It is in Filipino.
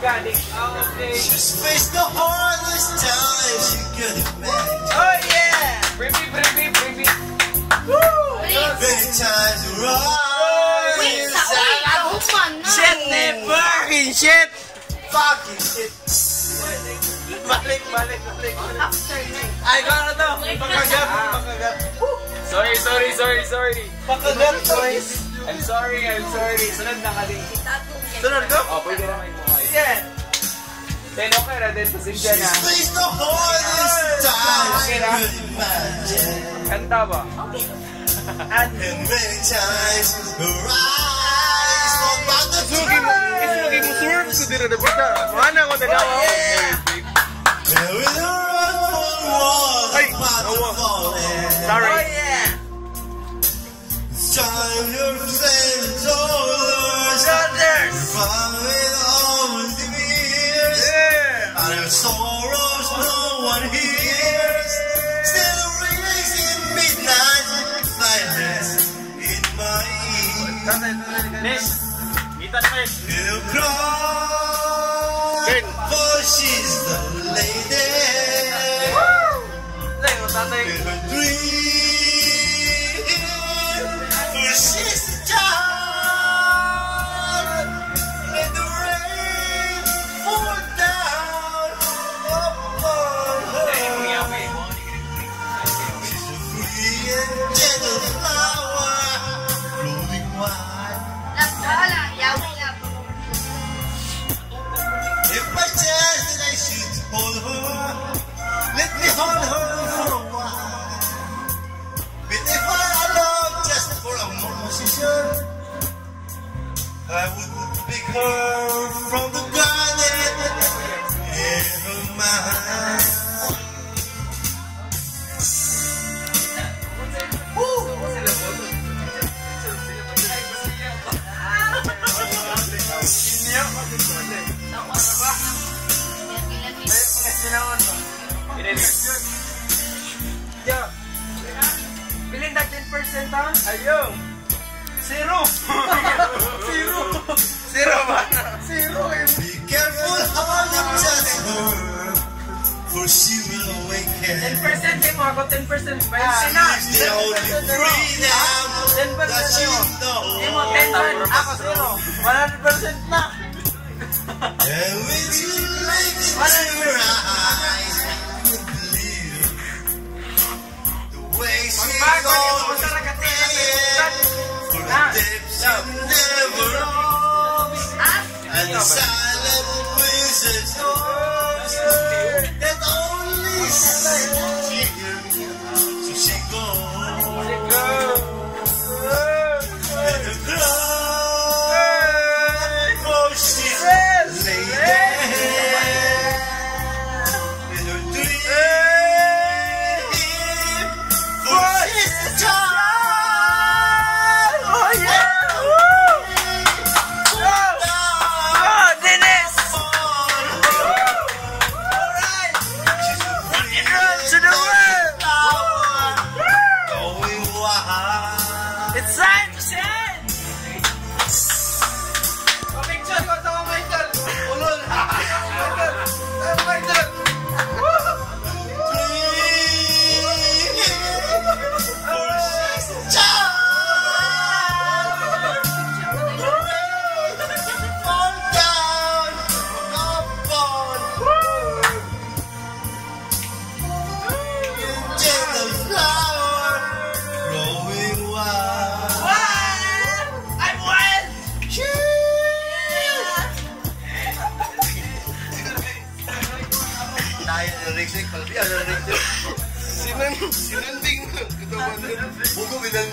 galing. Ah, okay. She's faced the hardest times you could imagine. Oh, yeah! Baby, baby, baby. Woo! Many times you run. Wait, sa uy, kauman na. Shit, fucking shit! Fucking shit. Balik, balik, balik. After night. Ay, gano'n to? Pakagat, pakagat. Sorry, sorry, sorry, sorry. Pakagat, boys. I'm sorry, I'm sorry. Sunod na kali. Sunod ko? Oh, pwede na may mukha. Yeah. Then okay na din, pasensya She's na. faced the hardest you could imagine. Kanta ba? Okay. And many times her eyes fall by the Sugi mo, isugi mo sword ko dito na bata. Mana ko na daw. There with a run for the wall, Ay, about Time your friends all those others Famine always the beers yeah. And our sorrows no one hears. Still releasing midnight silence in my ears. You cry For she's the lady. Little But if I love just for a I would pick her 10% ha? Ayo. Zero. Zero. Zero ba? Zero eh. Be careful how you touch her, for she will awaken. 10% din mo ako, 10%. Bayan She sina. the only freedom 10% that mo. knows. Hindi mo 10 Ako zero. 100% na. And when you look into her eyes, and ada ringtik kalau dia ada ringtik si neng si nending kita buat buku bidan